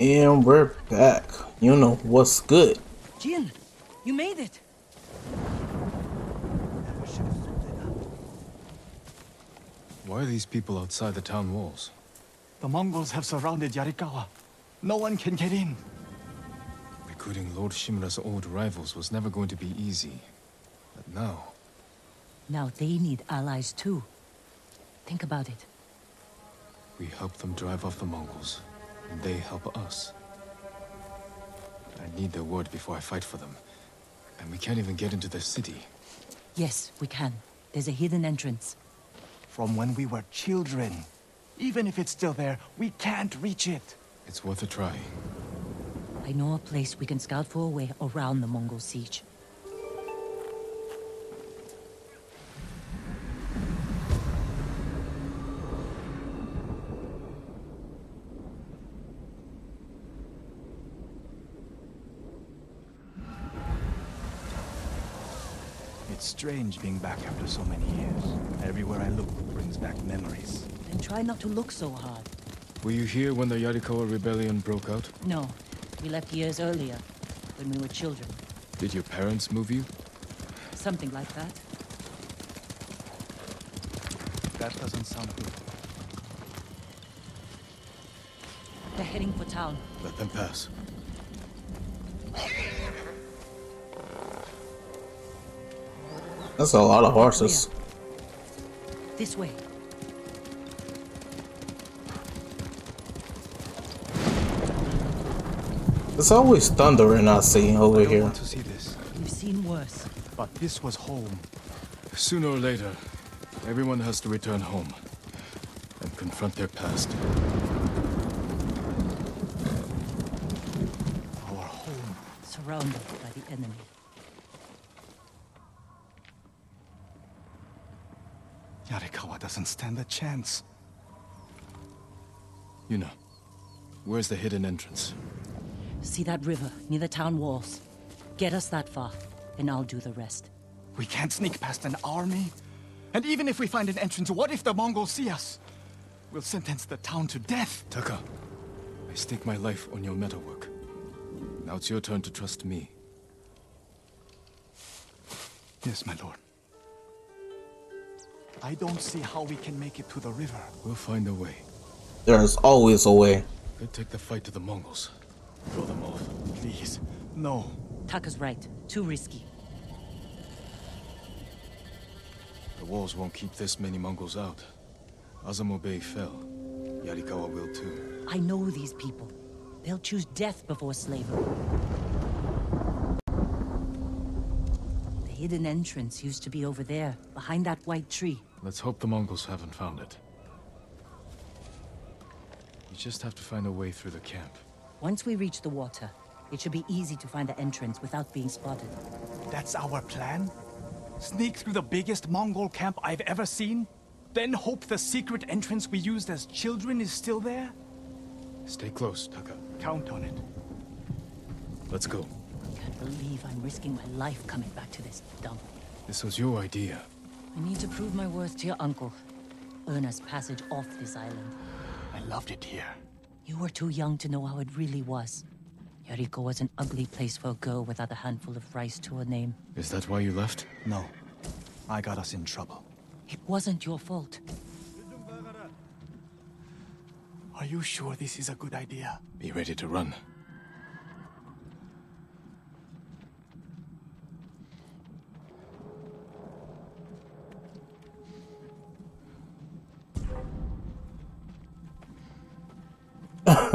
And we're back. You know what's good. Jin, you made it. Why are these people outside the town walls? The Mongols have surrounded Yarikawa. No one can get in. Recruiting Lord Shimura's old rivals was never going to be easy. But now... Now they need allies too. Think about it. We help them drive off the Mongols, and they help us. I need their word before I fight for them. And we can't even get into their city. Yes, we can. There's a hidden entrance. From when we were children. Even if it's still there, we can't reach it. It's worth a try. I know a place we can scout for a way around the Mongol siege. Strange being back after so many years. Everywhere I look brings back memories. Then try not to look so hard. Were you here when the Yarikawa rebellion broke out? No, we left years earlier, when we were children. Did your parents move you? Something like that. That doesn't sound good. They're heading for town. Let them pass. That's a lot of horses. This way. It's always thundering I see over I here. want to see this. We've seen worse. But this was home. Sooner or later, everyone has to return home and confront their past. Our home. Surrounded by the enemy. Yarikawa doesn't stand a chance. You know, where's the hidden entrance? See that river near the town walls? Get us that far, and I'll do the rest. We can't sneak past an army. And even if we find an entrance, what if the Mongols see us? We'll sentence the town to death. Taka, I stake my life on your metalwork. Now it's your turn to trust me. Yes, my lord. I don't see how we can make it to the river. We'll find a way. There's always a way. Could take the fight to the Mongols. Throw them off. Please, no. Taka's right. Too risky. The walls won't keep this many Mongols out. Azamo Bay fell. Yarikawa will too. I know these people. They'll choose death before slavery. The hidden entrance used to be over there, behind that white tree. Let's hope the Mongols haven't found it. We just have to find a way through the camp. Once we reach the water, it should be easy to find the entrance without being spotted. That's our plan? Sneak through the biggest Mongol camp I've ever seen? Then hope the secret entrance we used as children is still there? Stay close, Taka. Count on it. Let's go. Can't believe I'm risking my life coming back to this dump. This was your idea. I need to prove my worth to your uncle. Earn us passage off this island. I loved it here. You were too young to know how it really was. Yariko was an ugly place for a girl without a handful of rice to her name. Is that why you left? No. I got us in trouble. It wasn't your fault. Are you sure this is a good idea? Be ready to run.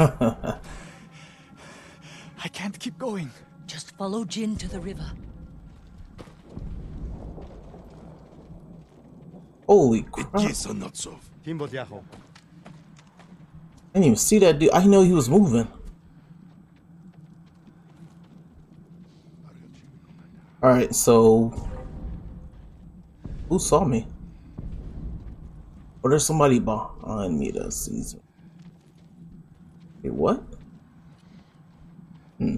I can't keep going. Just follow Jin to the river. Holy crap. I didn't even see that dude. I know he was moving. Alright, so. Who saw me? Or there's somebody behind me that sees me. Wait, what? Hmm.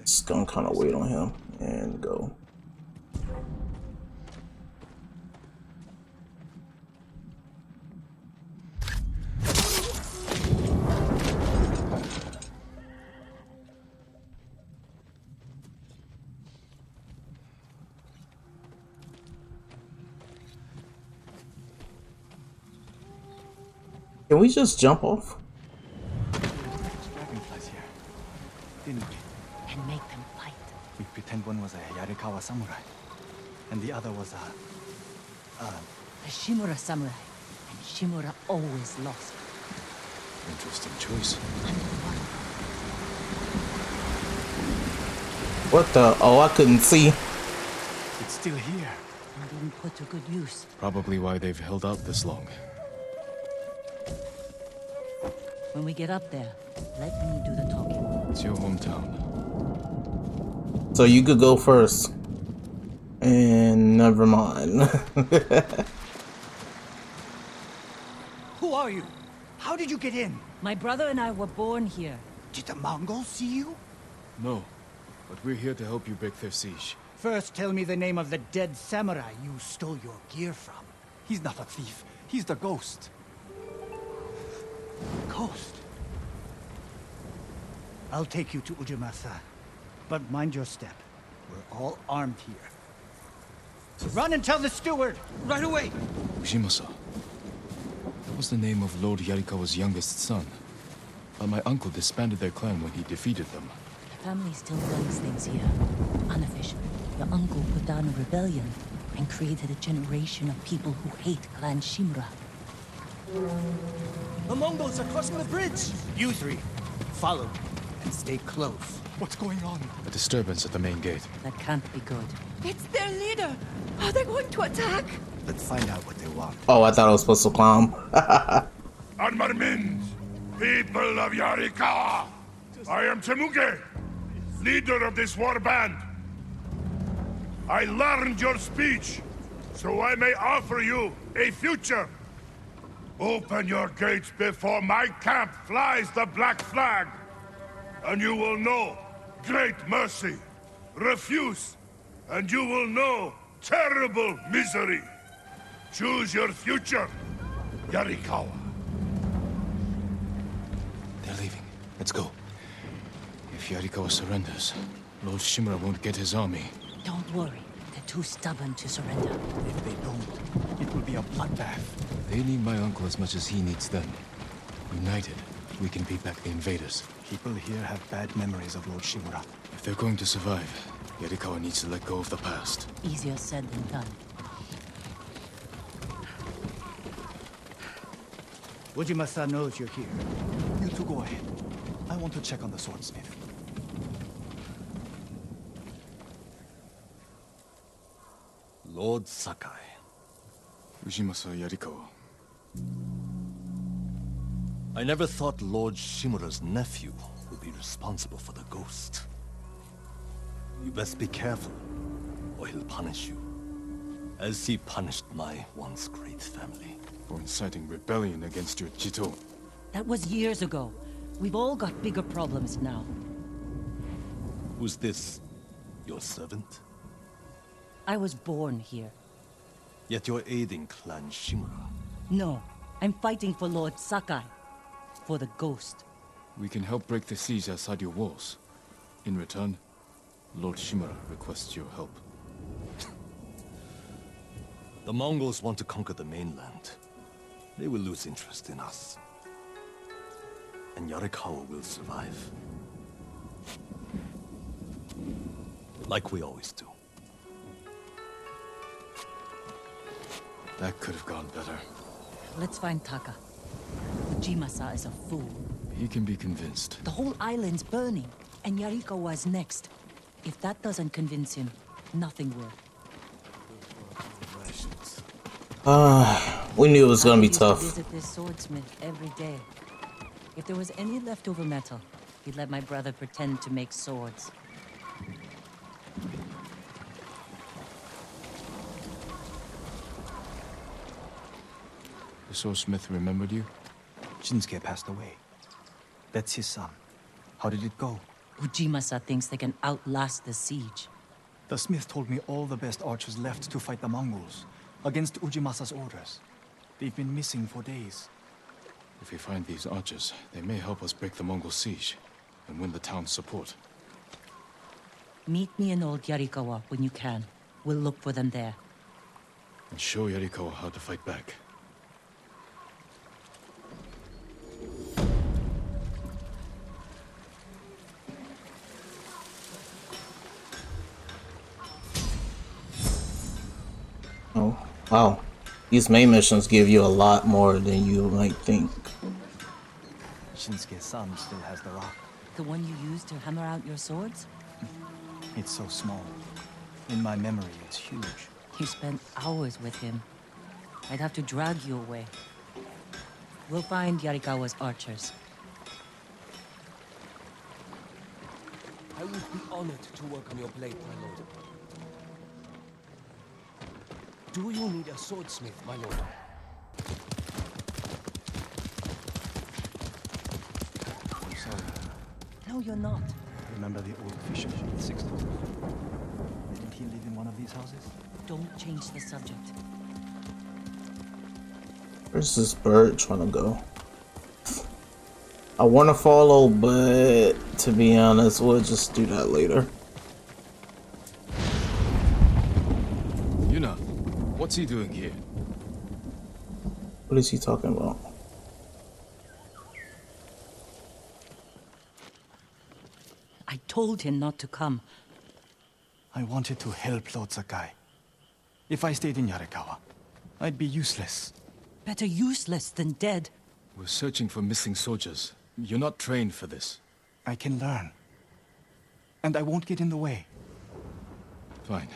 Just gonna kind of wait on him and go. Can we just jump off? Dragonflies here, didn't we? And make them fight. We pretend one was a Yarikawa samurai, and the other was a... A Shimura samurai. And Shimura always lost. Interesting choice. What the? Oh, I couldn't see. It's still here. And being put to good use. Probably why they've held out this long. When we get up there, let me do the talking. It's your hometown. So you could go first. And never mind. Who are you? How did you get in? My brother and I were born here. Did the Mongols see you? No, but we're here to help you break their siege. First, tell me the name of the dead samurai you stole your gear from. He's not a thief. He's the ghost. Ghost? I'll take you to Ujimasa. But mind your step. We're all armed here. Run and tell the steward! Right away! Ujimasa. That was the name of Lord Yarikawa's youngest son. But my uncle disbanded their clan when he defeated them. The family still runs things here. Unofficially. Your uncle put down a rebellion and created a generation of people who hate Clan Shimura. The Mongols are crossing the bridge! You three, follow me and stay close. What's going on? A disturbance at the main gate. That can't be good. It's their leader! Are they going to attack? Let's find out what they want. oh, I thought I was supposed to climb. Armarmins, people of Yarikawa. I am Temuge, leader of this war band. I learned your speech, so I may offer you a future. Open your gates before my camp flies the black flag, and you will know great mercy. Refuse, and you will know terrible misery. Choose your future, Yarikawa. They're leaving. Let's go. If Yarikawa surrenders, Lord Shimura won't get his army. Don't worry. They're too stubborn to surrender. If they don't, it will be a bloodbath. They need my uncle as much as he needs them. United, we can beat back the invaders. People here have bad memories of Lord Shimura. If they're going to survive, Yarikawa needs to let go of the past. Easier said than done. Ujimasa knows you're here. You two go ahead. I want to check on the swordsmith. Lord Sakai. Ujimasa Yarikawa. I never thought Lord Shimura's nephew would be responsible for the ghost. You best be careful, or he'll punish you. As he punished my once great family. For inciting rebellion against your Jito. That was years ago. We've all got bigger problems now. Who's this? Your servant? I was born here. Yet you're aiding Clan Shimura. No, I'm fighting for Lord Sakai. For the ghost. We can help break the siege outside your walls. In return, Lord Shimura requests your help. The Mongols want to conquer the mainland. They will lose interest in us. And Yarikawa will survive. Like we always do. That could have gone better. Let's find Taka. Ujimasa is a fool. He can be convinced. The whole island's burning, and Yarikawa's next. If that doesn't convince him, nothing will. Ah, we knew it was gonna be used to tough. visit this swordsmith every day. If there was any leftover metal, he'd let my brother pretend to make swords. The swordsmith remembered you? Shinsuke passed away. That's his son. How did it go? Ujimasa thinks they can outlast the siege. The smith told me all the best archers left to fight the Mongols against Ujimasa's orders. They've been missing for days. If we find these archers, they may help us break the Mongol siege and win the town's support. Meet me in Old Yarikawa when you can. We'll look for them there. And show Yarikawa how to fight back. Wow. These main missions give you a lot more than you might think. Shinsuke's son still has the rock. The one you used to hammer out your swords? Hmm. It's so small. In my memory, it's huge. You spent hours with him. I'd have to drag you away. We'll find Yarikawa's archers. I would be honored to work on your blade, my lord. Do you need a swordsmith, my lord? I'm sorry. No, you're not. Remember the old fisher in the 60s? Didn't he live in one of these houses? Don't change the subject. Where's this bird trying to go? I want to follow, but to be honest, we'll just do that later. He doing here? What is he talking about? I told him not to come. I wanted to help Lord Sakai. If I stayed in Yarikawa, I'd be useless. Better useless than dead. We're searching for missing soldiers. You're not trained for this. I can learn. And I won't get in the way. Fine.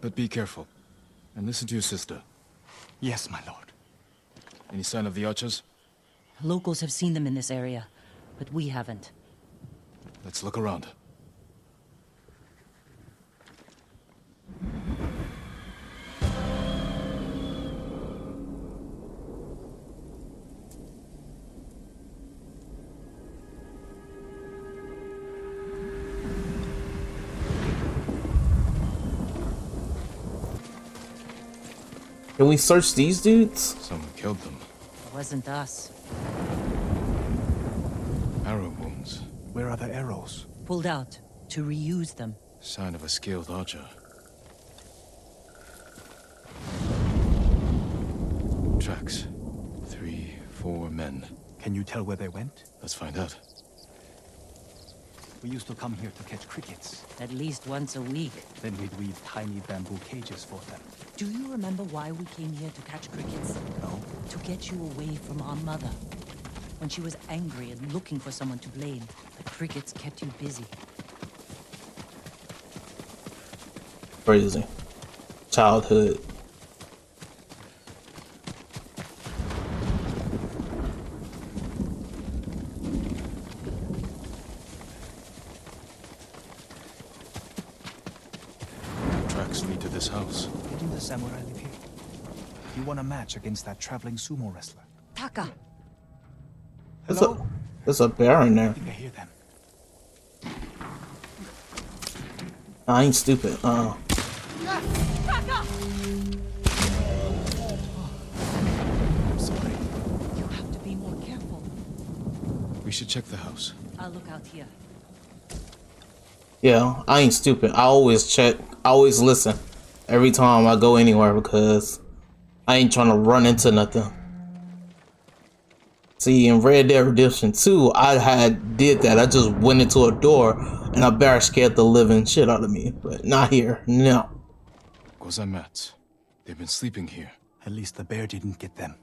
But be careful. And listen to your sister. Yes, my lord. Any sign of the archers? Locals have seen them in this area, but we haven't. Let's look around. Can we search these dudes? Someone killed them. It wasn't us. Arrow wounds. Where are the arrows? Pulled out to reuse them. Sign of a skilled archer. Tracks. Three, four men. Can you tell where they went? Let's find out. We used to come here to catch crickets. At least once a week. Then we'd weave tiny bamboo cages for them. Do you remember why we came here to catch crickets? No? To get you away from our mother. When she was angry and looking for someone to blame, the crickets kept you busy. Crazy. Childhood. Tracks lead to this house. Didn't the samurai live here? You won a match against that traveling sumo wrestler. Taka! There's Hello? a, there's a bear in there. I think I hear them. I ain't stupid. Uh, I'm sorry. You have to be more careful. We should check the house. I'll look out here. yeah, I ain't stupid. I always check. I always listen every time I go anywhere because I ain't trying to run into nothing. See, in Red Dead Redemption 2, I had did that. I just went into a door and a bear scared the living shit out of me. But not here. No. Goza mats. They've been sleeping here. At least the bear didn't get them.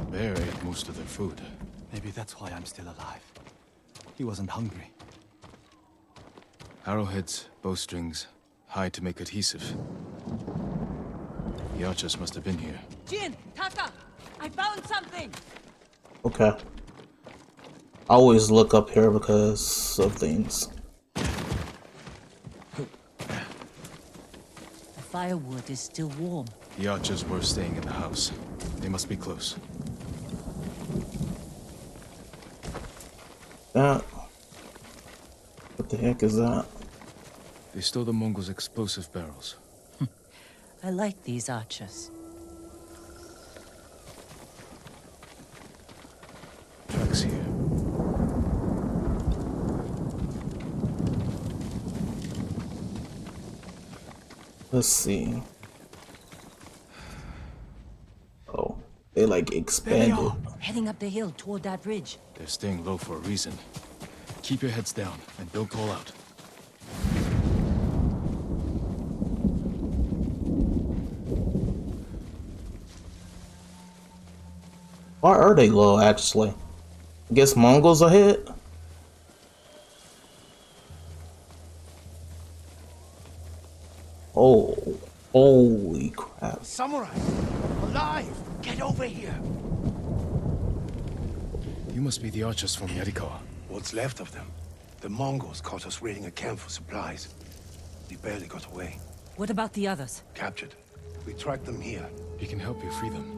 The bear ate most of their food. Maybe that's why I'm still alive. He wasn't hungry. Arrowheads, bowstrings, hide to make adhesive. The archers must have been here. Jin! Taka! I found something! Okay. I always look up here because of things. The firewood is still warm. The archers were staying in the house. They must be close. That. What the heck is that? They stole the Mongols' explosive barrels. I like these archers. Tracks here. Let's see. Oh, they like There they expanded. are. Heading up the hill toward that ridge. They're staying low for a reason. Keep your heads down and don't call out. Why are they low, actually? I guess Mongols ahead? Oh, holy crap. Samurai! Alive! Get over here! You must be the archers from Yarikawa. What's left of them? The Mongols caught us raiding a camp for supplies. We barely got away. What about the others? Captured. We tracked them here. We can help you free them.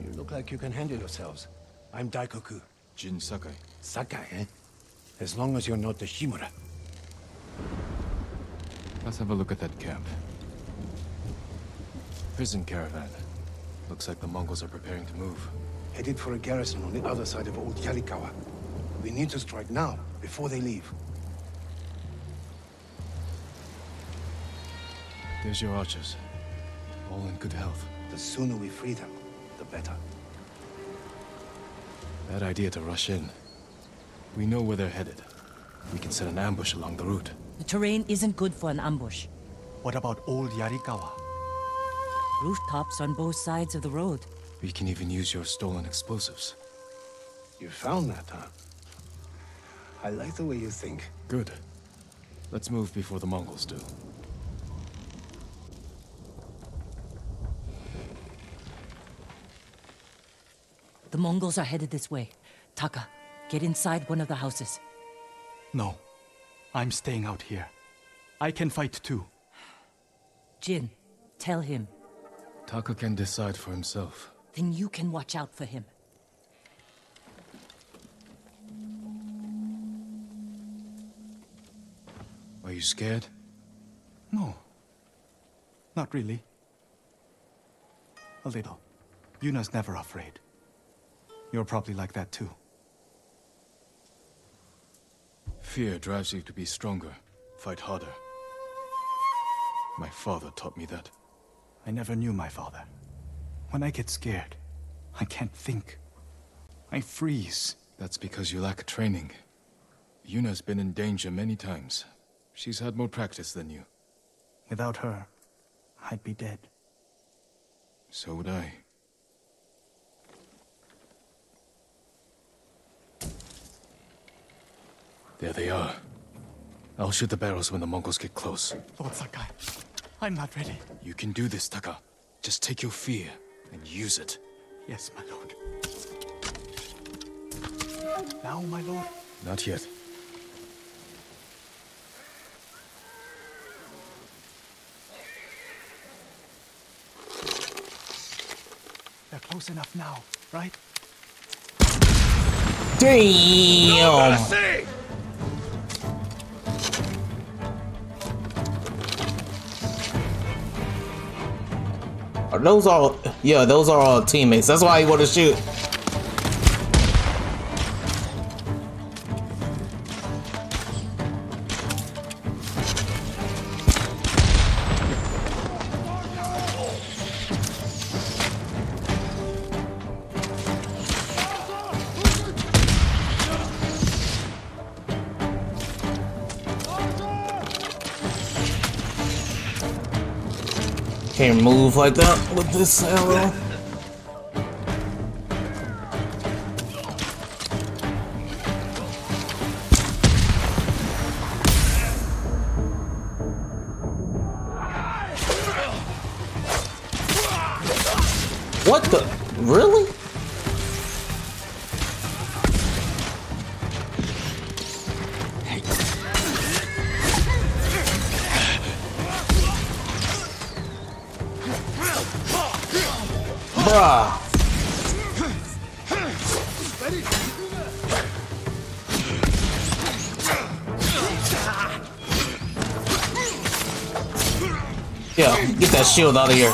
You look like you can handle yourselves. I'm Daikoku. Jin Sakai. Sakai, eh? As long as you're not the Shimura. Let's have a look at that camp. Prison caravan. Looks like the Mongols are preparing to move. Headed for a garrison on the other side of Old Yarikawa. We need to strike now, before they leave. There's your archers. All in good health. The sooner we free them, the better. Bad idea to rush in. We know where they're headed. We can set an ambush along the route. The terrain isn't good for an ambush. What about old Yarikawa? Rooftops on both sides of the road. We can even use your stolen explosives. You found that, huh? I like the way you think. Good. Let's move before the Mongols do. The Mongols are headed this way. Taka, get inside one of the houses. No. I'm staying out here. I can fight too. Jin, tell him. Taka can decide for himself. Then you can watch out for him. Are you scared? No. Not really. A little. Yuna's never afraid. You're probably like that too. Fear drives you to be stronger, fight harder. My father taught me that. I never knew my father. When I get scared, I can't think. I freeze. That's because you lack training. Yuna's been in danger many times. She's had more practice than you. Without her, I'd be dead. So would I. There they are. I'll shoot the barrels when the Mongols get close. Lord Sakai, I'm not ready. You can do this, Taka. Just take your fear and use it. Yes, my lord. Now, my lord? Not yet. They're close enough now, right? Damn! Those all? Yeah, those are all teammates. That's why he want to shoot. Can't move like that with this arrow. shield out of here.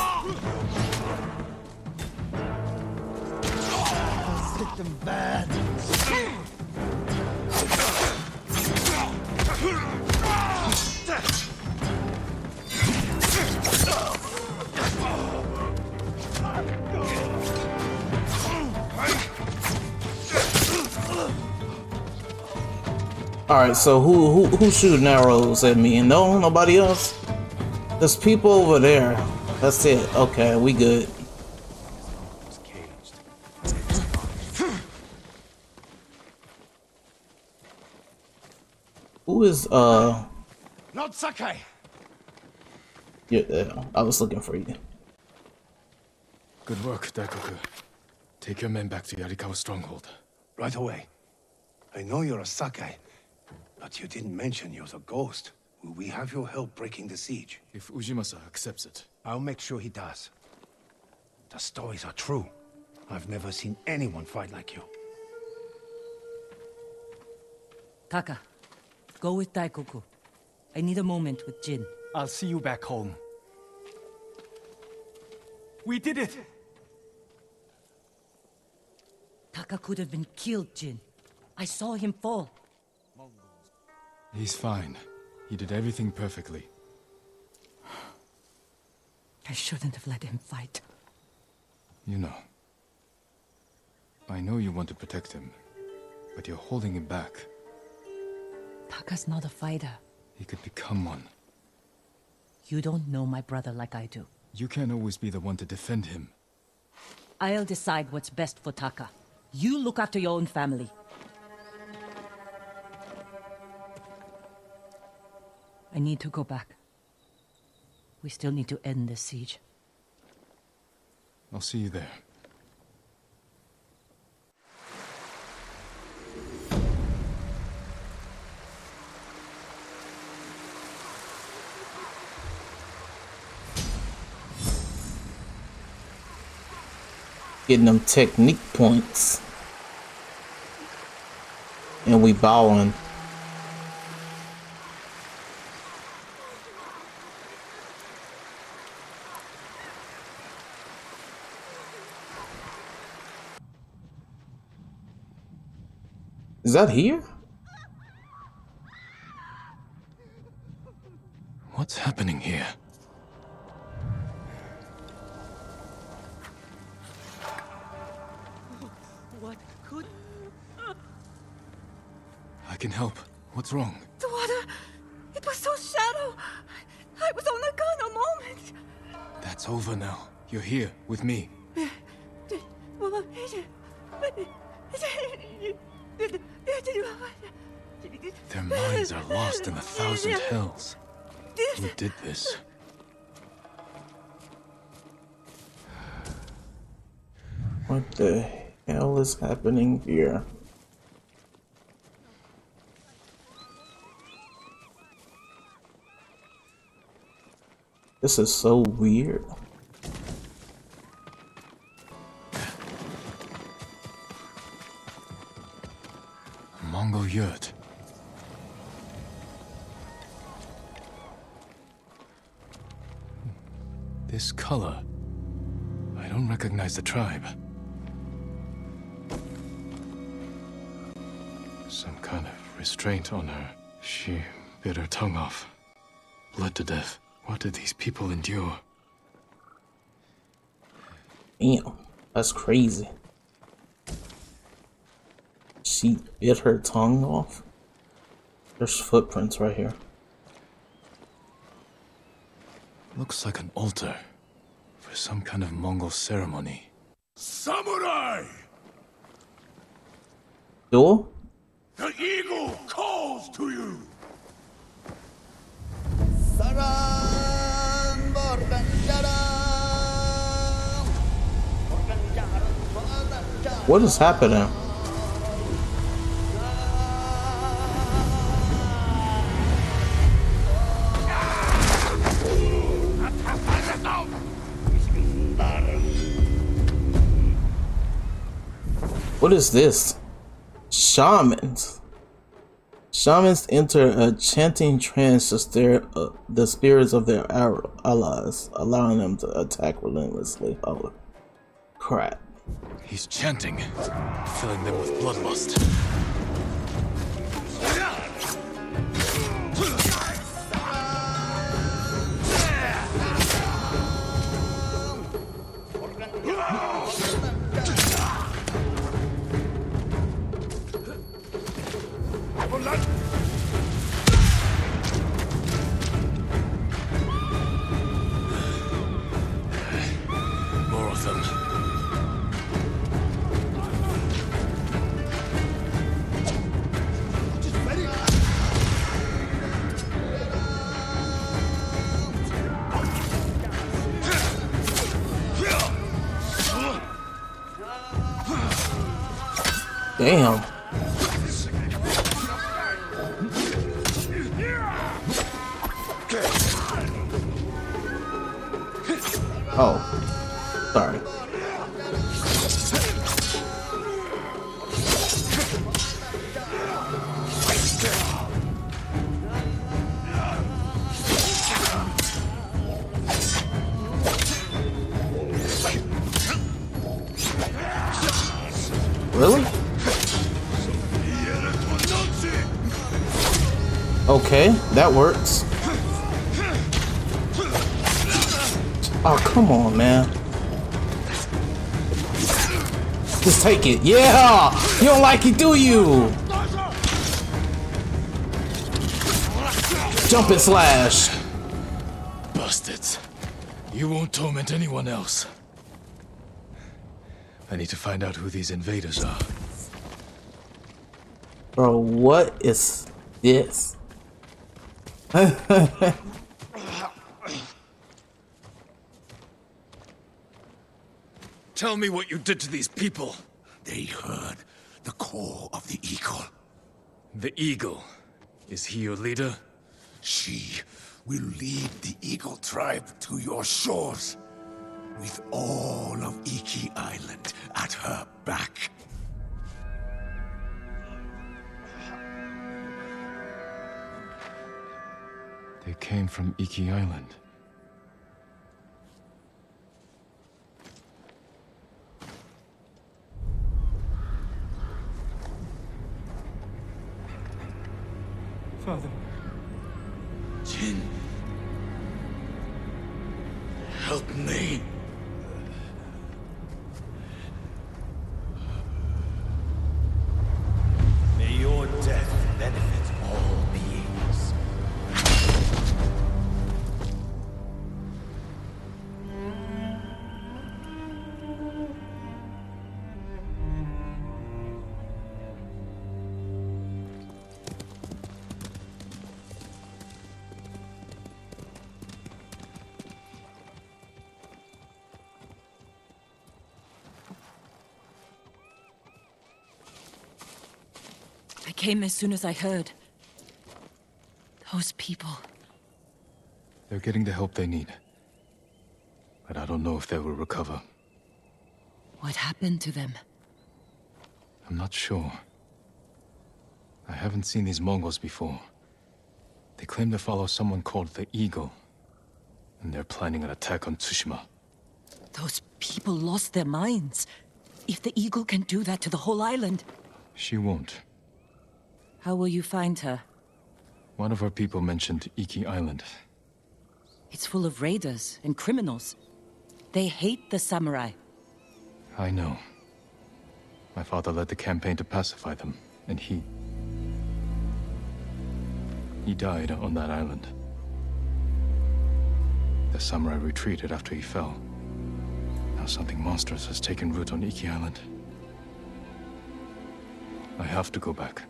Alright, so who who who shooting arrows at me and no nobody else? There's people over there. That's it. Okay, we good. Who is uh? Not Sakai. Yeah, yeah, I was looking for you. Good work, Daikoku. Take your men back to Yarikawa stronghold. Right away. I know you're a Sakai, but you didn't mention you're a ghost. Will we have your help breaking the siege? If Ujimasa accepts it. I'll make sure he does. The stories are true. I've never seen anyone fight like you. Taka, go with Daikoku. I need a moment with Jin. I'll see you back home. We did it! Taka could have been killed, Jin. I saw him fall. He's fine. He did everything perfectly. I shouldn't have let him fight. You know. I know you want to protect him, but you're holding him back. Taka's not a fighter. He could become one. You don't know my brother like I do. You can't always be the one to defend him. I'll decide what's best for Taka. You look after your own family. I need to go back. We still need to end this siege. I'll see you there. Getting them technique points. And we bowing. Is that here? What the hell is happening here? This is so weird. Mongol yurt. This color. I don't recognize the tribe. Restraint on her. She bit her tongue off. Bled to death. What did these people endure? Damn, that's crazy. She bit her tongue off. There's footprints right here. Looks like an altar for some kind of Mongol ceremony. Samurai! Duel? The eagle calls to you! What is happening? What is this? Shamans. Shamans enter a chanting trance to stare uh, the spirits of their allies, allowing them to attack relentlessly. Oh, crap. He's chanting, filling them with bloodlust. Damn. Take it. Yeah! You don't like it, do you? Jump and slash. Bastards. You won't torment anyone else. I need to find out who these invaders are. Bro, what is this? Tell me what you did to these people. They heard the call of the eagle. The Eagle. Is he your leader? She will lead the eagle tribe to your shores, with all of Iki Island at her back. They came from Iki Island. Father. Jin. Help me. Came as soon as I heard. Those people. They're getting the help they need. But I don't know if they will recover. What happened to them? I'm not sure. I haven't seen these Mongols before. They claim to follow someone called the Eagle. And they're planning an attack on Tsushima. Those people lost their minds. If the Eagle can do that to the whole island, She won't. How will you find her? One of our people mentioned Iki Island. It's full of raiders and criminals. They hate the samurai. I know. My father led the campaign to pacify them, and he... He died on that island. The samurai retreated after he fell. Now something monstrous has taken root on Iki Island. I have to go back.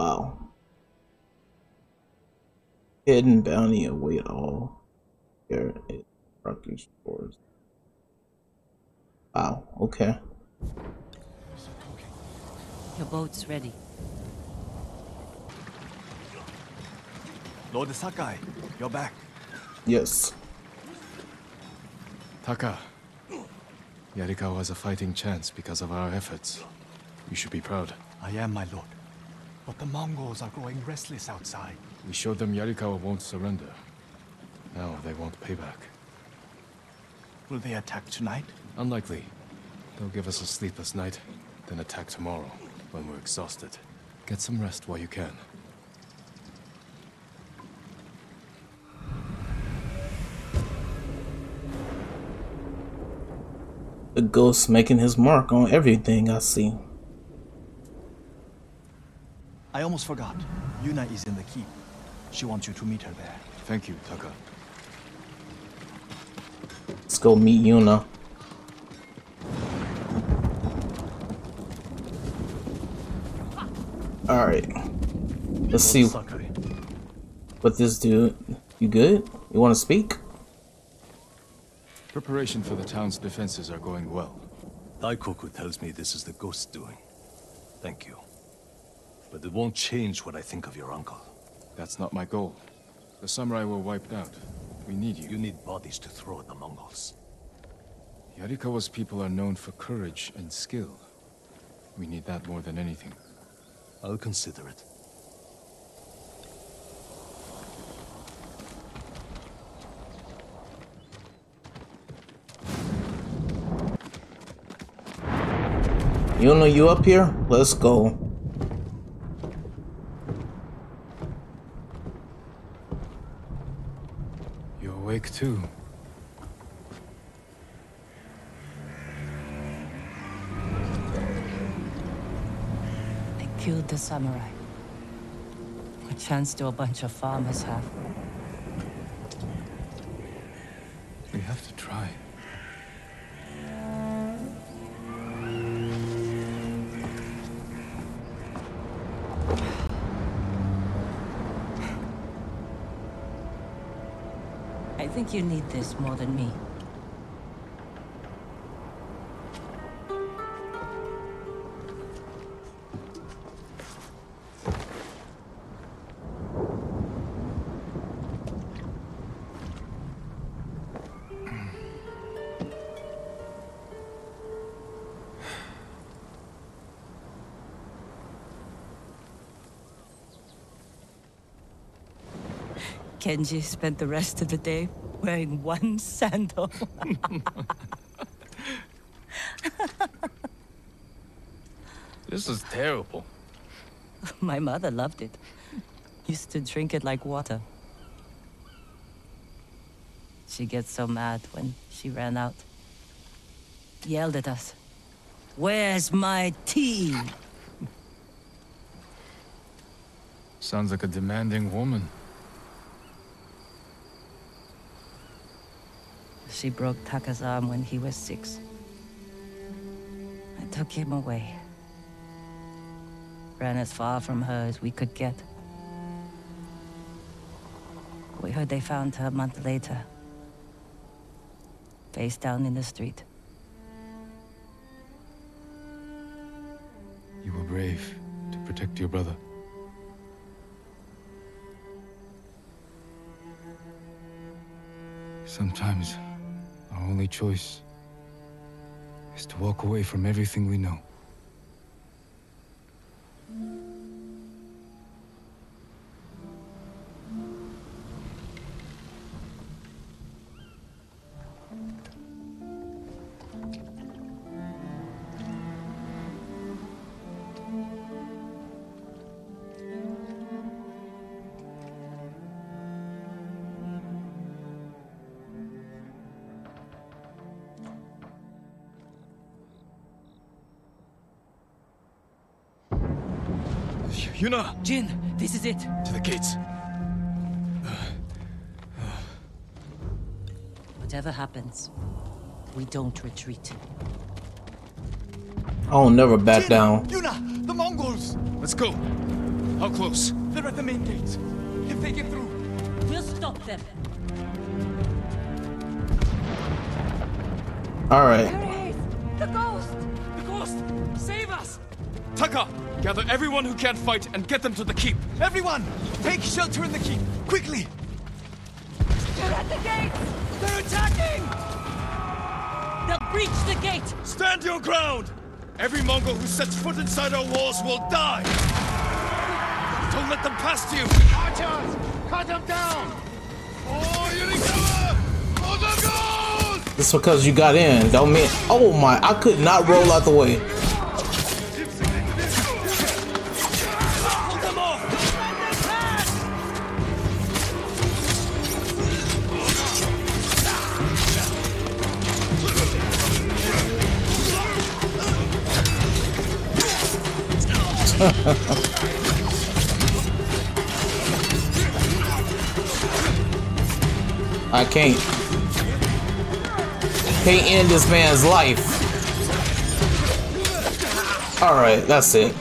Wow. Hidden bounty await all. Here at Rocky Shores. Wow, okay. Your boat's ready. Lord Sakai, you're back. Yes. Taka. Yarikawa has a fighting chance because of our efforts. You should be proud. I am, my lord. But the Mongols are growing restless outside. We showed them Yarikawa won't surrender. Now they won't pay back. Will they attack tonight? Unlikely. They'll give us a sleepless night, then attack tomorrow, when we're exhausted. Get some rest while you can. The ghost making his mark on everything I see. I almost forgot. Yuna is in the keep. She wants you to meet her there. Thank you, Taka. Let's go meet Yuna. Alright. Let's see what this dude. You good? You want to speak? Preparation for the town's defenses are going well. Daikoku tells me this is the ghost doing. Thank you. But it won't change what I think of your uncle. That's not my goal. The samurai were wiped out. We need you. You need bodies to throw at the Mongols. Yarikawa's people are known for courage and skill. We need that more than anything. I'll consider it. You know you up here? Let's go. You awake too? They killed the samurai. What chance do a bunch of farmers have? You need this more than me. Kenji spent the rest of the day wearing one sandal. This is terrible. My mother loved it. Used to drink it like water. She gets so mad when she ran out. Yelled at us. Where's my tea? Sounds like a demanding woman. She broke Taka's arm when he was six. I took him away. Ran as far from her as we could get. We heard they found her a month later. Face down in the street. You were brave to protect your brother. Sometimes only choice is to walk away from everything we know. Yuna! Jin, this is it. To the gates. Whatever happens, we don't retreat. I'll never back down. Yuna! The Mongols! Let's go. How close? They're at the main gates. If they get through, We'll stop them. All right. Hurry! The ghost! the ghost! Save us! Taka! Gather everyone who can't fight and get them to the keep. Everyone! Take shelter in the keep! Quickly! They're at the gates! They're attacking! They'll breach the gate! Stand your ground! Every Mongol who sets foot inside our walls will die! Don't let them past you! Archers! Cut them down! Oh, Yarikawa! Mongols! Just because you got in, don't mean. Oh my! I could not roll out the way. I can't. Can't end this man's life. Alright, that's it.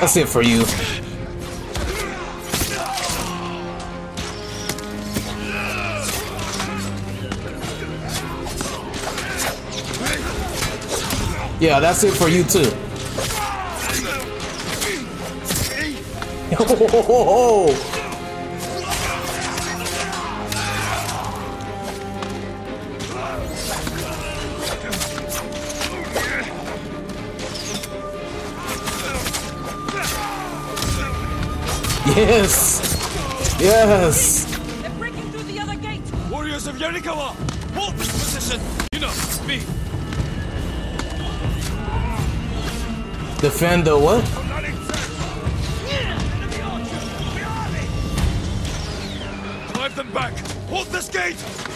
That's it for you. Yeah, that's it for you too. Oh, Yes! Yes! They're breaking through the other gate! Warriors of Yarikawa! Hold this position! You know, me! Defend the what? Gate!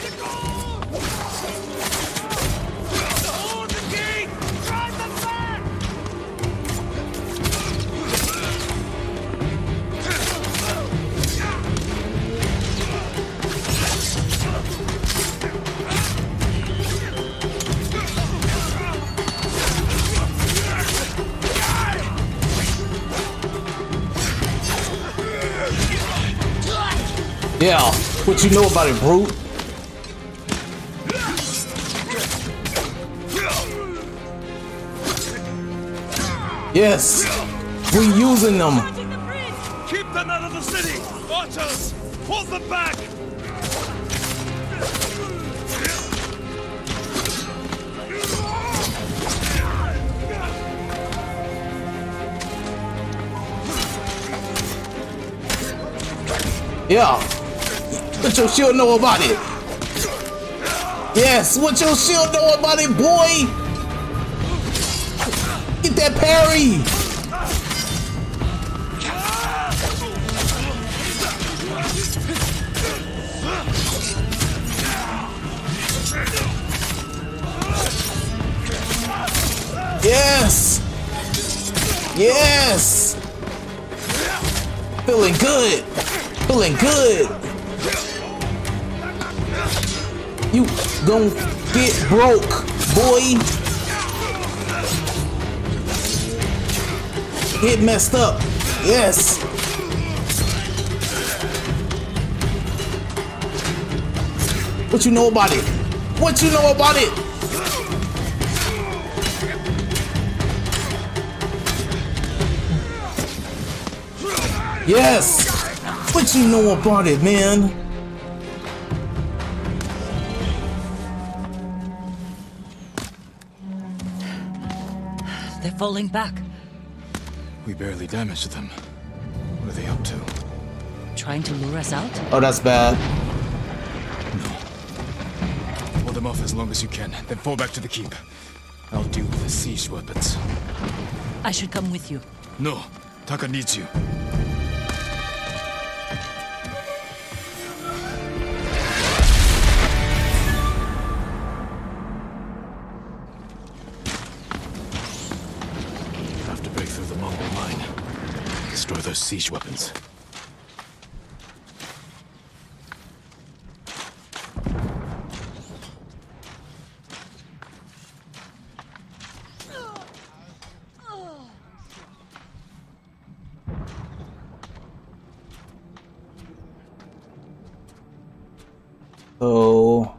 Yeah. What you know about it, brute? Yes. We're using them. Keep them out of the city! Archers! Hold them back! Yeah. What your shield know about it? Yes. What your shield know about it, boy? Get Get messed up. Yes. What you know about it? What you know about it? Yes. What you know about it, man? They're falling back. We barely damaged them. What are they up to? Trying to lure us out? Oh, that's bad. No. Hold them off as long as you can, then fall back to the keep. I'll deal with the siege weapons. I should come with you. No, Taka needs you. Siege weapons. So,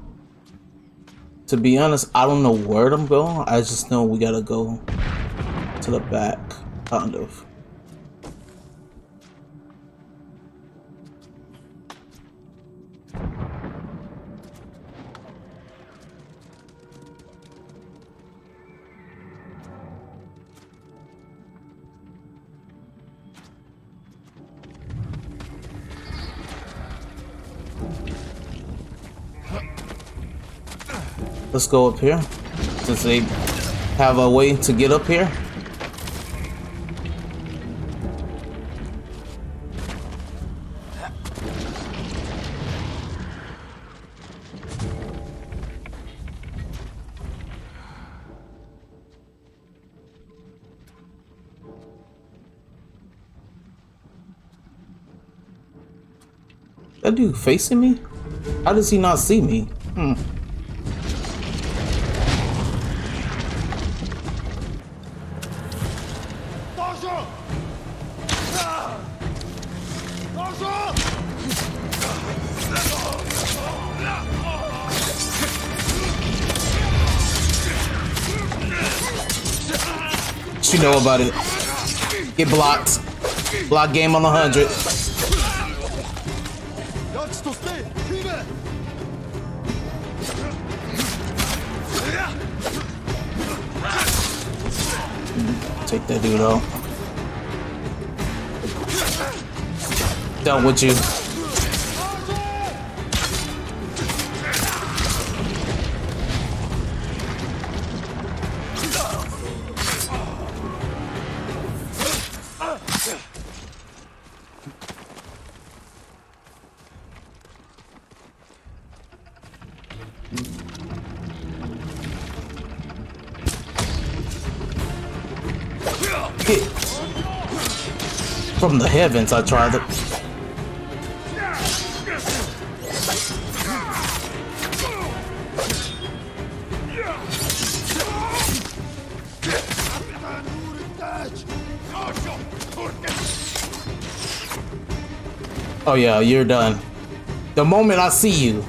to be honest, I don't know where I'm going. I just know we gotta go to the back, kind of. Let's go up here. Since they have a way to get up here. That dude facing me? How does he not see me? Hmm. About it? Get blocked. Block game on the 100. Take that dude out. Done with you. From the heavens, I tried to. Oh yeah, you're done. The moment I see you.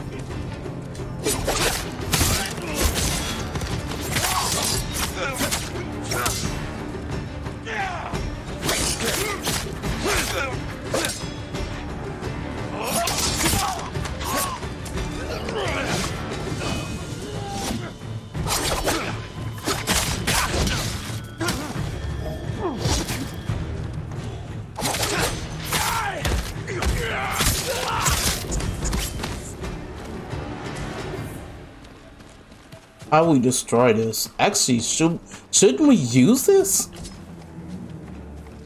How we destroy this? Actually, should shouldn't we use this?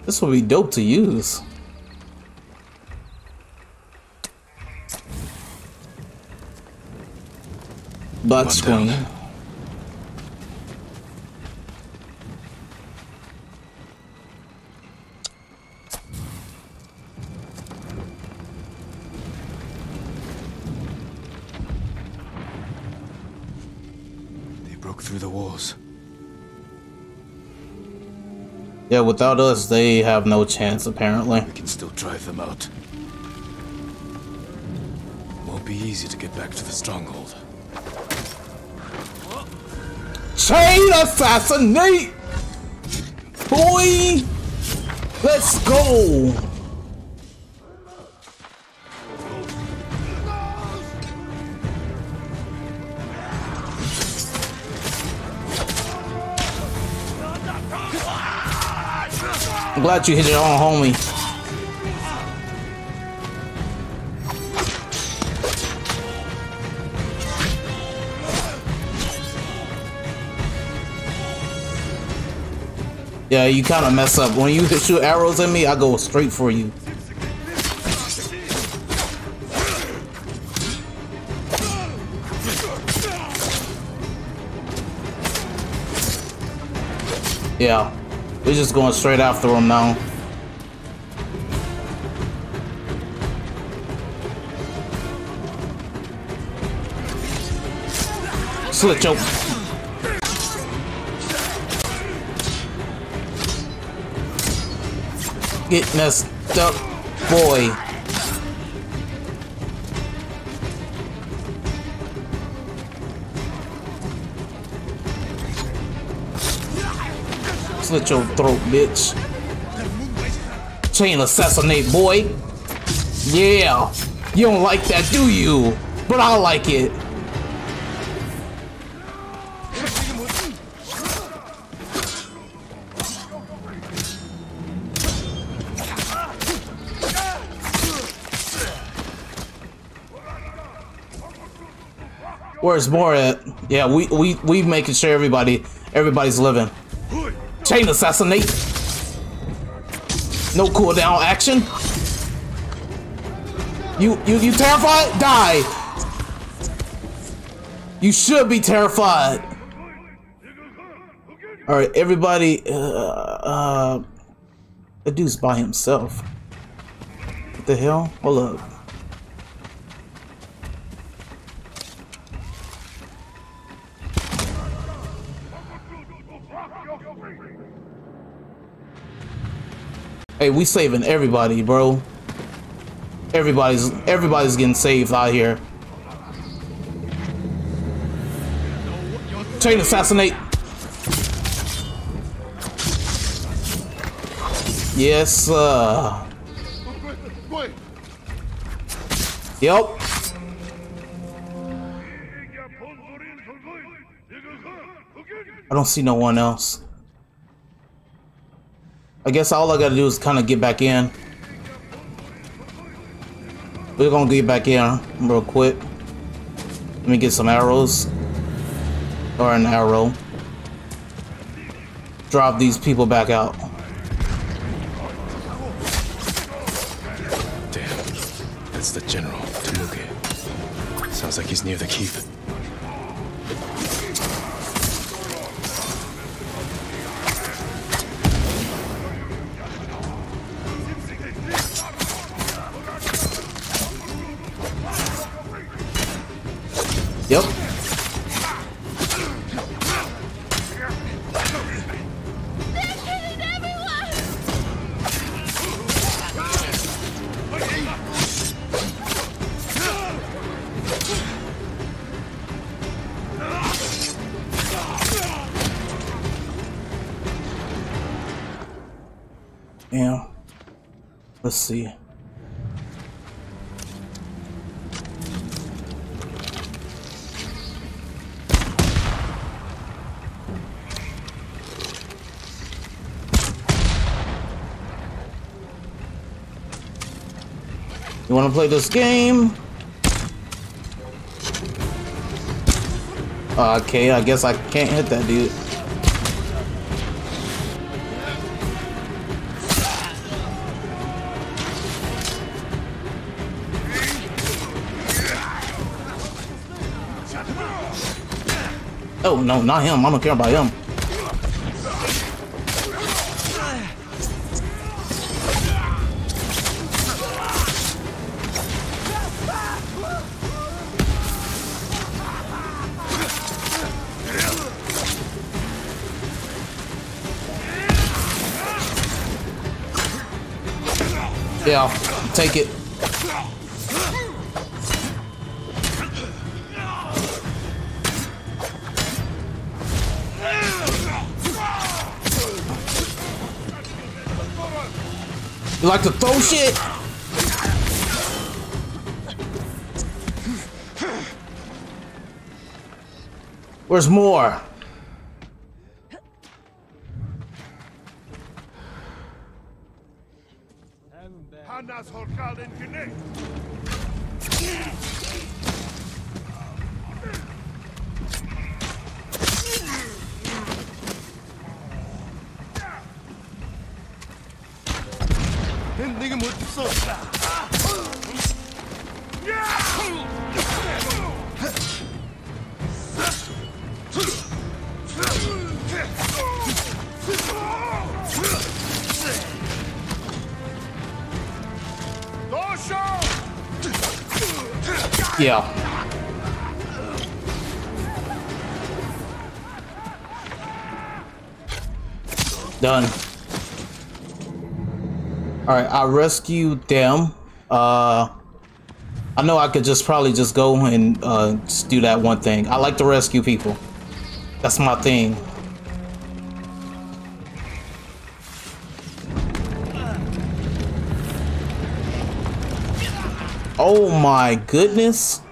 This would be dope to use. Black screen. Yeah, without us, they have no chance, apparently. We can still drive them out. Won't be easy to get back to the stronghold. Chain assassinate! Boy! Let's go! I'm glad you hit it on, homie. Yeah, you kind of mess up. When you shoot arrows at me, I go straight for you. Yeah, we're just going straight after him now. Slit choke. Get messed up, boy. Slit your throat, bitch. Chain assassinate, boy. Yeah. You don't like that, do you? But I like it. Where's more at? Yeah, we we we making sure everybody everybody's living. Chain assassinate. No cooldown action. You you you terrified? Die. You should be terrified. All right, everybody. Uh, uh, the dude's by himself. What the hell? Hold up. Hey, we saving everybody, bro. Everybody's everybody's getting saved out here. Chain assassinate. Yes, sir. Yep. I don't see no one else. I guess all I gotta do is kind of get back in. We're gonna get back in real quick. Let me get some arrows. Or an arrow. Drop these people back out. Damn. That's the general, Temuge. Sounds like he's near the keep. See. You want to play this game? Uh, okay, I guess I can't hit that dude. Oh no, not him. I don't care about him. Yeah, take it. Like to throw shit? Where's more? Yeah. Done. Alright, I rescued them. Uh, I know I could just probably just go and uh, just do that one thing. I like to rescue people. That's my thing. Oh my goodness.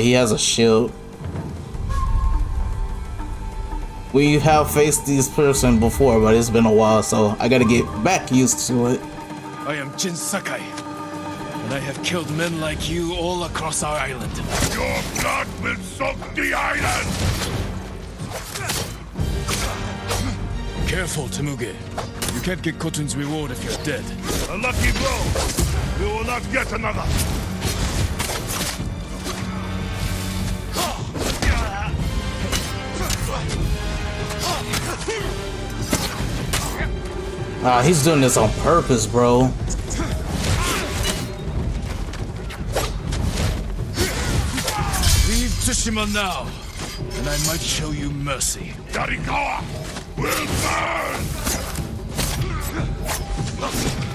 Alright, he has a shield. We have faced this person before, but it's been a while, so I gotta get back used to it. I am Jin Sakai, and I have killed men like you all across our island. Your blood will soak the island! Careful, Temuge. You can't get Khotun's reward if you're dead. A lucky blow! We will not get another! Ah, he's doing this on purpose, bro. Leave Tsushima now, and I might show you mercy. Yarikawa will burn!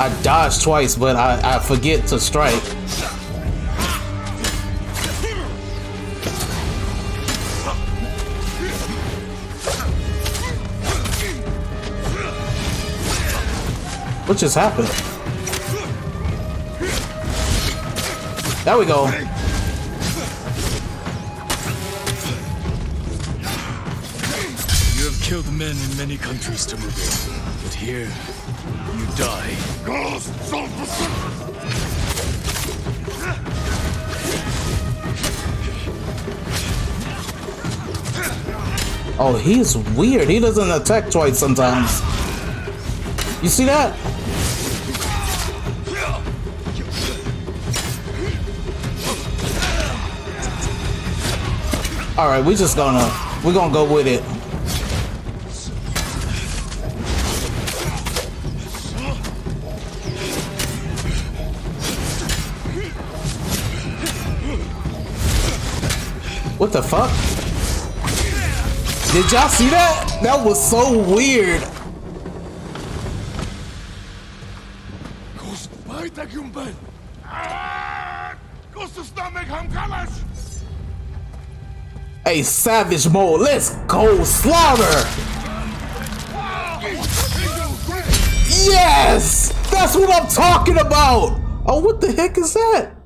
I dodged twice, but I, I forget to strike. What just happened? There we go. You have killed men in many countries, Temuge. But here, die. Oh, he's weird. He doesn't attack twice sometimes. You see that? All right, we just gonna we're gonna go with it. What the fuck? Did y'all see that? That was so weird. Hey, savage mode, let's go slaughter! Yes! That's what I'm talking about! Oh, what the heck is that?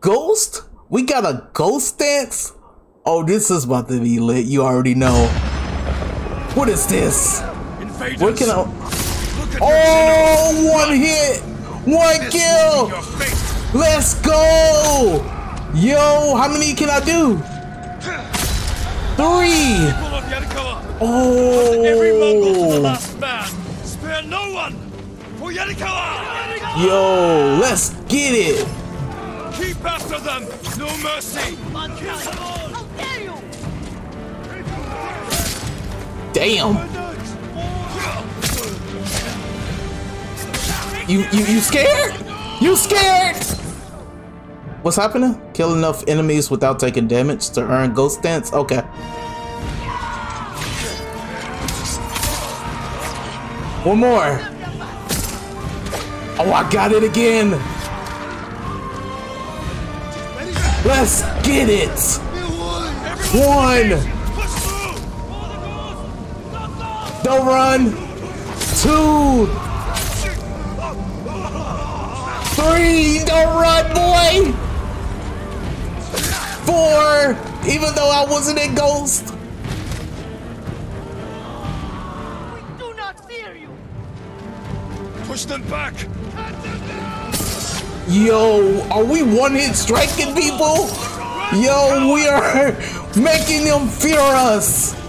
Ghost? We got a ghost stance? Oh, this is about to be lit. You already know. What is this? Invaders! What can I... Oh, one hit! One kill! Let's go! Yo, how many can I do? Three! People of Yarikawa! Every Mongol to the Oh! last man! Spare no one! Yo, let's get it! Keep after them! No mercy! How dare you! Damn! You you you scared? You scared? What's happening? Kill enough enemies without taking damage to earn ghost stance? Okay. One more. Oh, I got it again. Let's get it. One. Don't run. Two. Three. Don't run, boy. Four. Even though I wasn't a Ghost. We do not fear you! Push them back! Yo, are we one hit striking people? Yo, we are making them fear us.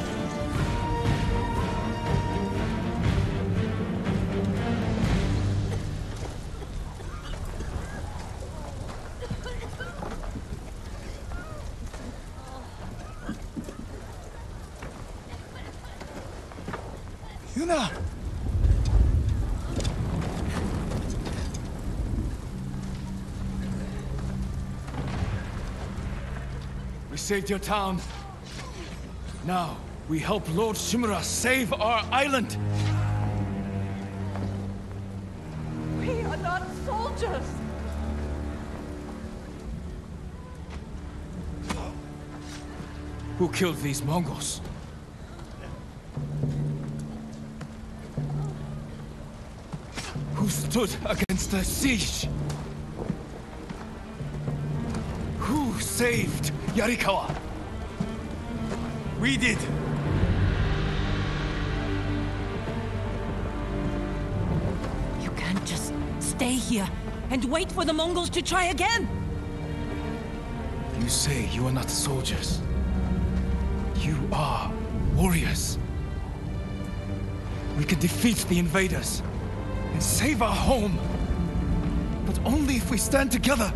Saved your town. Now, we help Lord Shimura save our island. We are not soldiers! Who killed these Mongols? Who stood against the siege? Saved Yarikawa? We did. You can't just stay here and wait for the Mongols to try again. You say you are not soldiers. You are warriors. We can defeat the invaders and save our home. But But only if we stand together.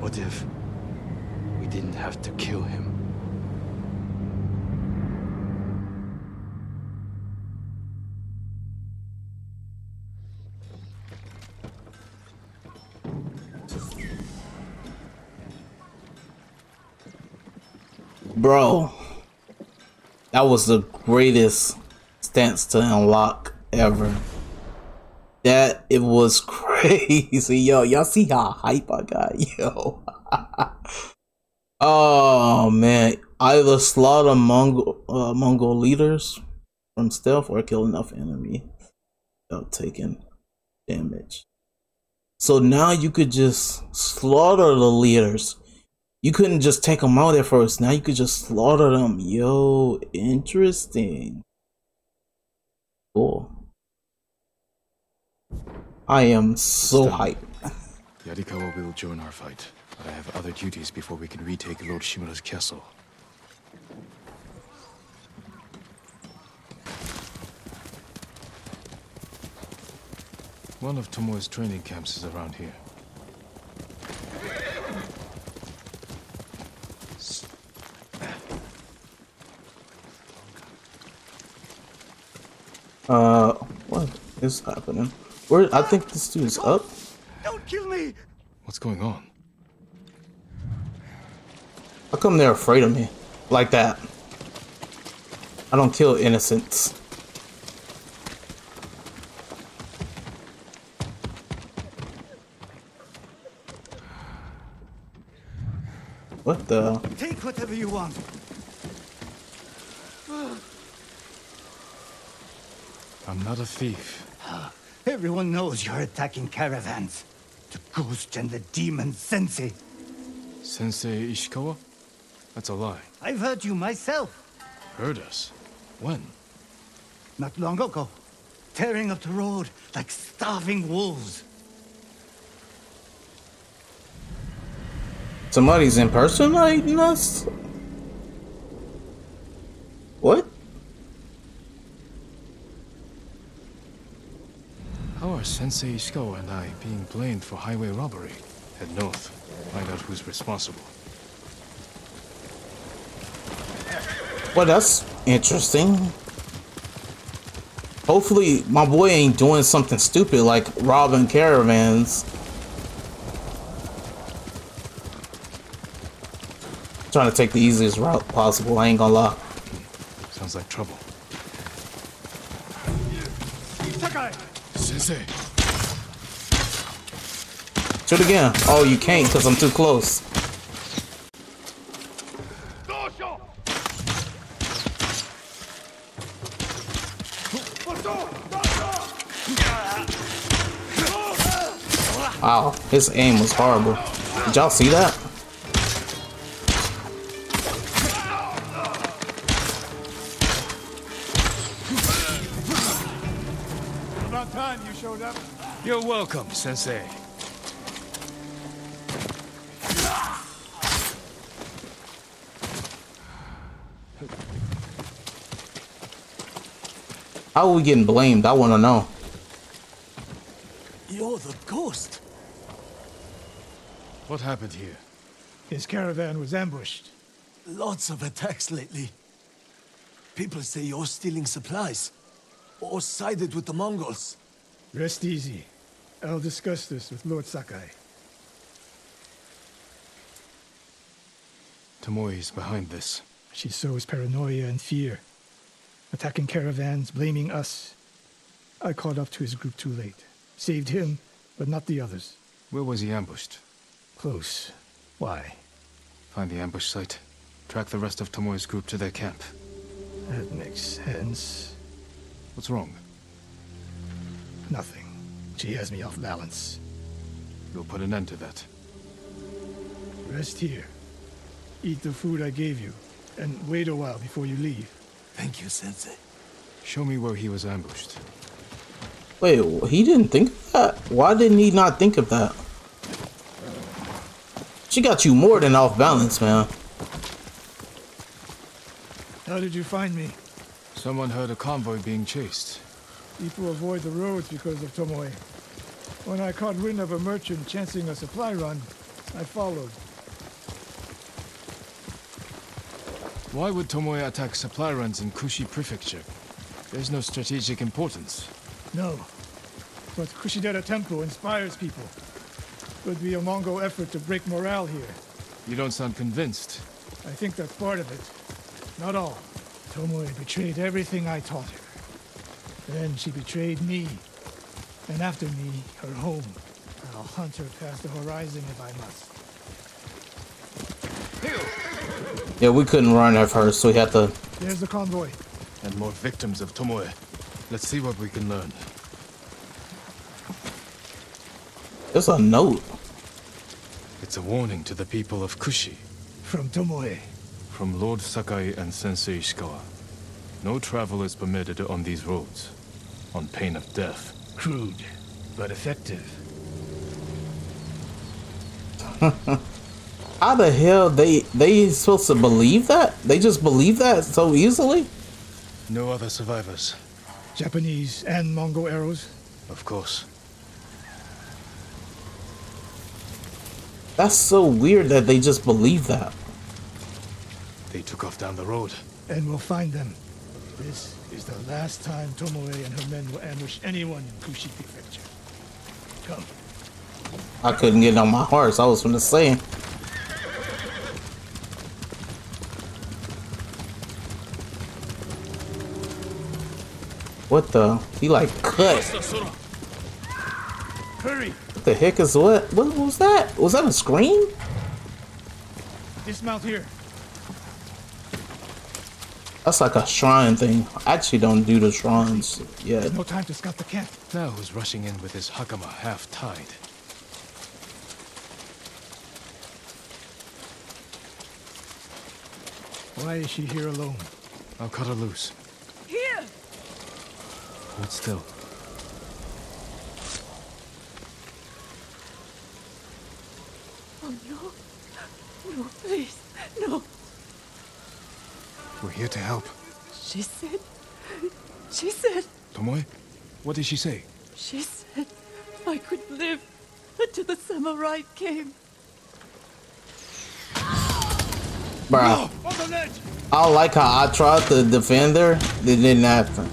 What if we didn't have to kill him? Bro, that was the greatest stance to unlock ever. That it was crazy, yo. Y'all see how hype I got, yo. oh man, either slaughter Mongol uh, Mongol leaders from stealth or kill enough enemy without taking damage. So now you could just slaughter the leaders. You couldn't just take them out at first. Now you could just slaughter them. Yo, interesting. Cool. I am so hyped. Yarikawa will join our fight, but I have other duties before we can retake Lord Shimura's castle. One of Tomoe's training camps is around here. Uh, what is happening? Where? I think this dude's up. Don't kill me! What's going on? How come they're afraid of me? Like that. I don't kill innocents. What the? Take whatever you want. I'm not a thief. Everyone knows you're attacking caravans. The ghost and the demon Sensei. Sensei Ishikawa? That's a lie. I've heard you myself. Heard us? When? Not long ago. Tearing up the road like starving wolves. Somebody's impersonating us? What? How are Sensei Ishikawa and I being blamed for highway robbery? Head north. Find out who's responsible. Well, that's interesting. Hopefully, my boy ain't doing something stupid like robbing caravans. Trying to take the easiest route possible, I ain't gonna lie. Sounds like trouble. Sakai! Sensei! Shoot again. Oh, you can't because I'm too close. Wow, his aim was horrible. Did y'all see that? About time you showed up. You're welcome, Sensei. How are we getting blamed? I want to know. You're the ghost. What happened here? His caravan was ambushed. Lots of attacks lately. People say you're stealing supplies. Or sided with the Mongols. Rest easy. I'll discuss this with Lord Sakai. Tomoe is behind this. She sows paranoia and fear. Attacking caravans, blaming us. I caught up to his group too late. Saved him, but not the others. Where was he ambushed? Close. Why? Find the ambush site. Track the rest of Tomoe's group to their camp. That makes sense. What's wrong? Nothing. She has me off balance. You'll put an end to that. Rest here. Eat the food I gave you, and wait a while before you leave. Thank you, Sensei. Show me where he was ambushed. Wait, he didn't think of that? Why didn't he not think of that? She got you more than off balance, man. How did you find me? Someone heard a convoy being chased. People avoid the roads because of Tomoe. When I caught wind of a merchant chancing a supply run, I followed. Why would Tomoe attack supply runs in Kushi Prefecture? There's no strategic importance. No. But Kushidera Temple inspires people. Could be a Mongol effort to break morale here. You don't sound convinced. I think that's part of it. Not all. Tomoe betrayed everything I taught her. Then she betrayed me. And after me, her home. I'll hunt her past the horizon if I must. Yeah, we couldn't run at first, so we had to. There's the convoy. And more victims of Tomoe. Let's see what we can learn. It's a note. It's a warning to the people of Kushi. From Tomoe. From Lord Sakai and Sensei Ishikawa. No travel is permitted on these roads. On pain of death. Crude, but effective. How the hell they they supposed to believe that? They just believe that so easily? No other survivors. Japanese and Mongol arrows? Of course. That's so weird that they just believe that. They took off down the road. And we'll find them. This is the last time Tomoe and her men will ambush anyone in Kushi Prefecture. Come. I couldn't get on my horse. I was gonna say. What the? He like cut. Hurry! What the heck is what? What was that? Was that a scream? Dismount here. That's like a shrine thing. I actually don't do the shrines yet. No time to scout the camp. Now who's rushing in with his hakama half tied? Why is she here alone? I'll cut her loose. Here! Hold still. Oh no. No, please. No. We're here to help. She said. She said. Tomoe? What did she say? She said I could live until the samurai came. Bruh. I like how I tried to defend her. It didn't happen.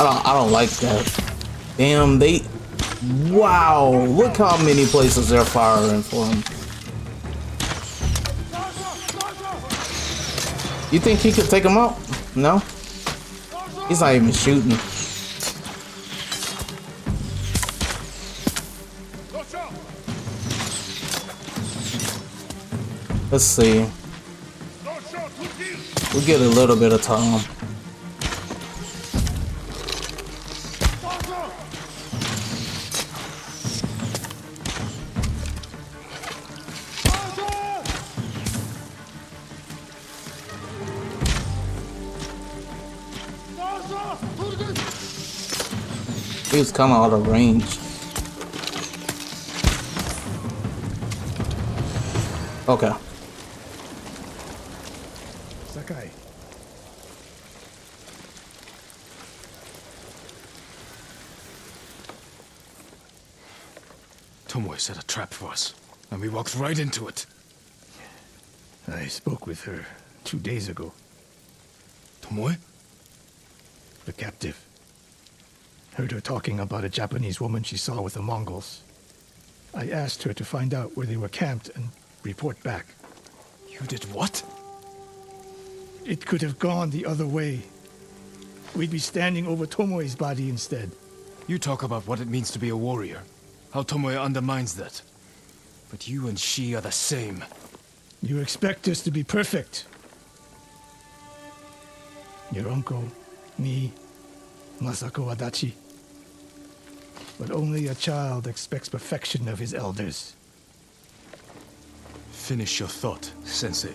I don't, I don't like that. Damn, they... Wow, look how many places they're firing from. You think he could take him out? No? He's not even shooting. Let's see. We get a little bit of time. He was kind of out of range. Okay. Sakai. Tomoe set a trap for us, and we walked right into it. I spoke with her two days ago. Tomoe? The captive. Heard her talking about a Japanese woman she saw with the Mongols. I asked her to find out where they were camped and report back. You did what? It could have gone the other way. We'd be standing over Tomoe's body instead. You talk about what it means to be a warrior. How Tomoe undermines that. But you and she are the same. You expect us to be perfect. Your uncle, me, Masako Adachi. But only a child expects perfection of his elders. Finish your thought, Sensei.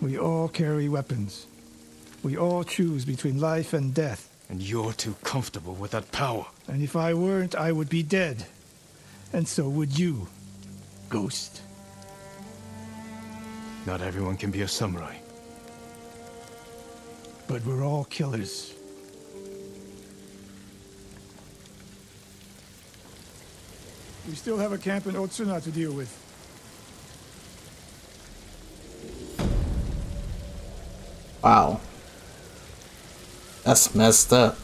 We all carry weapons. We all choose between life and death. And you're too comfortable with that power. And if I weren't, I would be dead. And so would you, Ghost. Not everyone can be a samurai. But we're all killers. We still have a camp in Otsuna to deal with. Wow. That's messed up.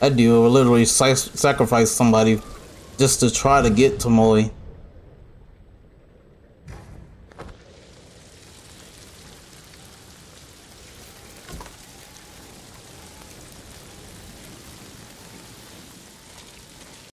That dude literally sacrifice somebody just to try to get Tomoe.